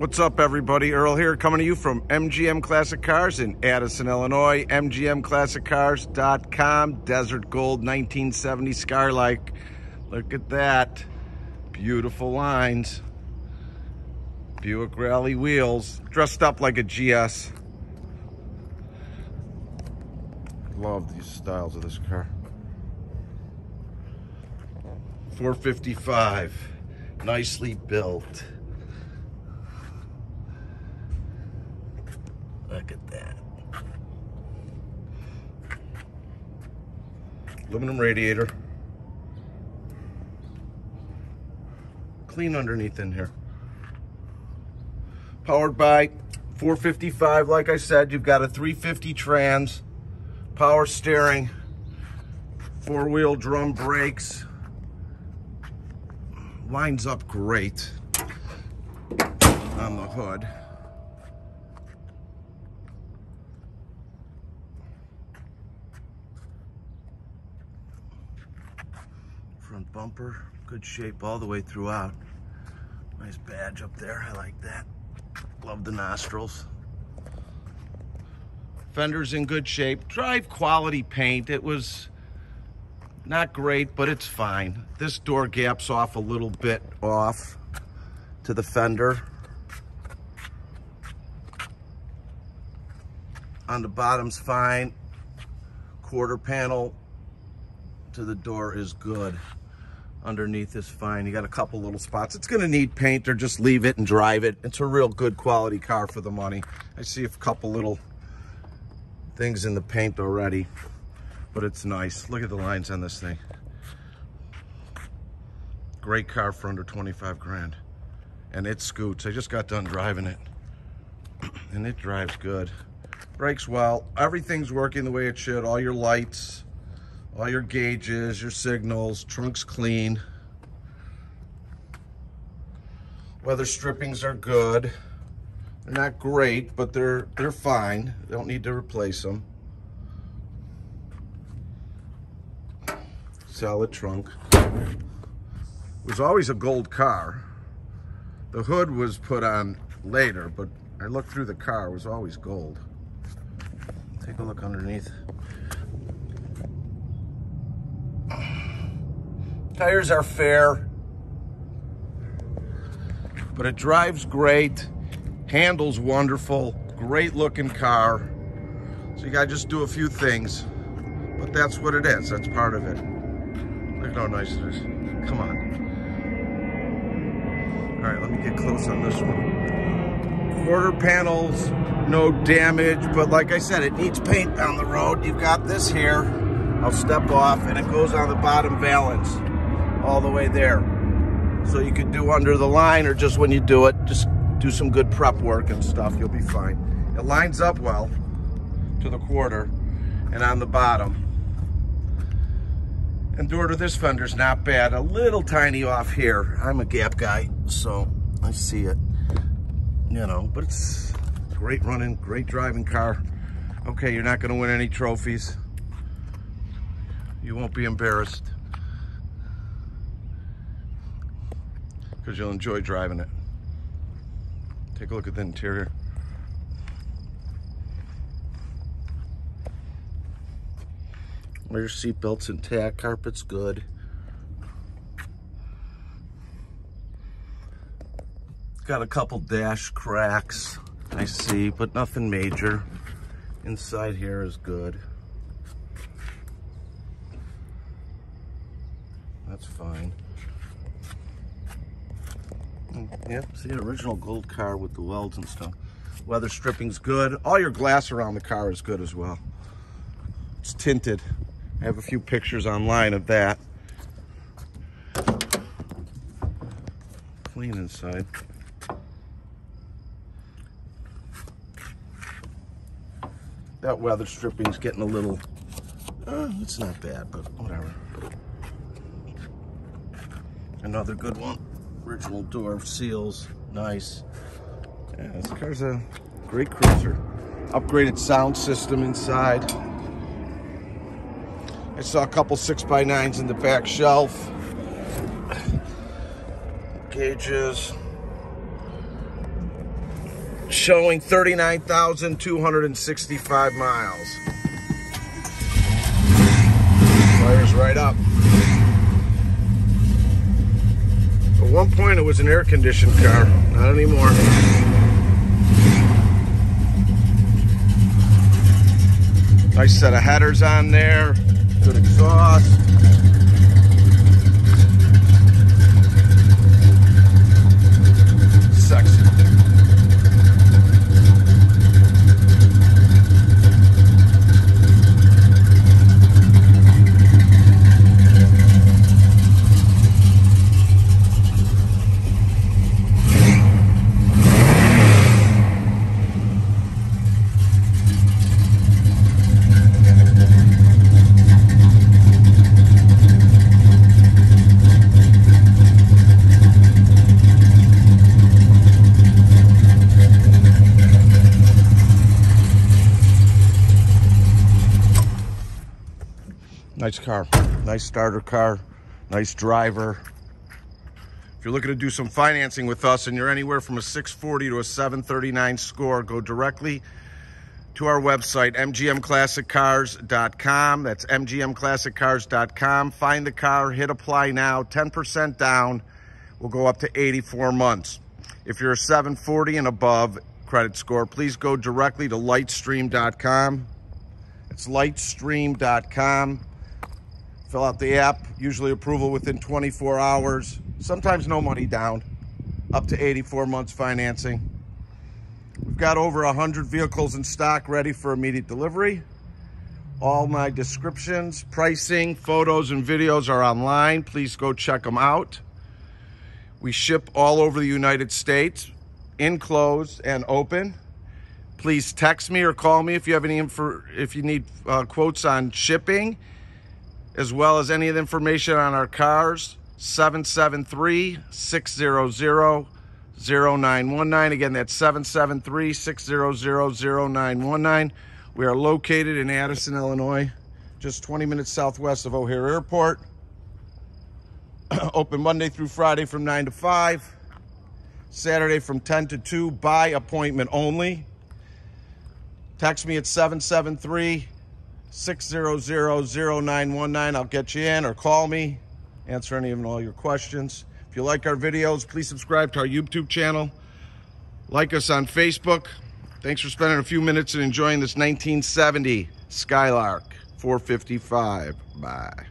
What's up, everybody? Earl here, coming to you from MGM Classic Cars in Addison, Illinois. MGMClassicCars.com. Desert Gold 1970 Skylark. Look at that. Beautiful lines. Buick Rally wheels. Dressed up like a GS. Love these styles of this car. 455. Nicely built. Look at that. Aluminum radiator. Clean underneath in here. Powered by 455, like I said, you've got a 350 trans, power steering, four-wheel drum brakes. Lines up great on the hood. Bumper, good shape all the way throughout. Nice badge up there, I like that. Love the nostrils. Fender's in good shape. Drive quality paint. It was not great, but it's fine. This door gaps off a little bit off to the fender. On the bottom's fine. Quarter panel to the door is good underneath is fine. You got a couple little spots. It's gonna need paint or just leave it and drive it. It's a real good quality car for the money. I see a couple little things in the paint already, but it's nice. Look at the lines on this thing. Great car for under 25 grand. And it scoots. I just got done driving it. And it drives good. Brakes well. Everything's working the way it should. All your lights, all your gauges, your signals, trunk's clean. Weather strippings are good. They're not great, but they're they're fine. Don't need to replace them. Solid trunk. It was always a gold car. The hood was put on later, but I looked through the car, it was always gold. Take a look underneath. Tires are fair, but it drives great, handles wonderful, great looking car. So you gotta just do a few things, but that's what it is. That's part of it. Look how nice it is. Come on. All right, let me get close on this one. Quarter panels, no damage, but like I said, it needs paint down the road. You've got this here. I'll step off and it goes on the bottom valance all the way there. So you can do under the line or just when you do it, just do some good prep work and stuff. You'll be fine. It lines up well to the quarter and on the bottom. And door to this fender's not bad. A little tiny off here. I'm a gap guy, so I see it. You know, but it's great running, great driving car. Okay, you're not gonna win any trophies. You won't be embarrassed. Because you'll enjoy driving it. Take a look at the interior. Rear seat belts intact, carpet's good. Got a couple dash cracks, I see, but nothing major. Inside here is good. That's fine. Yep, see, original gold car with the welds and stuff. Weather stripping's good. All your glass around the car is good as well. It's tinted. I have a few pictures online of that. Clean inside. That weather stripping's getting a little, uh, it's not bad, but whatever. Another good one original door seals, nice. Yeah, this car's a great cruiser. Upgraded sound system inside. I saw a couple 6x9s in the back shelf. Gauges. showing 39,265 miles. Fires right up. At one point it was an air-conditioned car, not anymore. Nice set of headers on there, good exhaust. Nice car, nice starter car, nice driver. If you're looking to do some financing with us and you're anywhere from a 640 to a 739 score, go directly to our website, mgmclassiccars.com. That's mgmclassiccars.com. Find the car, hit apply now, 10% down. We'll go up to 84 months. If you're a 740 and above credit score, please go directly to lightstream.com. It's lightstream.com. Fill out the app, usually approval within 24 hours. Sometimes no money down, up to 84 months financing. We've got over 100 vehicles in stock ready for immediate delivery. All my descriptions, pricing, photos, and videos are online. Please go check them out. We ship all over the United States, enclosed and open. Please text me or call me if you have any info, if you need uh, quotes on shipping as well as any of the information on our cars, 773-600-0919. Again, that's 773-600-0919. We are located in Addison, Illinois, just 20 minutes southwest of O'Hare Airport. Open Monday through Friday from 9 to 5. Saturday from 10 to 2 by appointment only. Text me at 773 600-0919. I'll get you in or call me, answer any of all your questions. If you like our videos, please subscribe to our YouTube channel. Like us on Facebook. Thanks for spending a few minutes and enjoying this 1970 Skylark 455. Bye.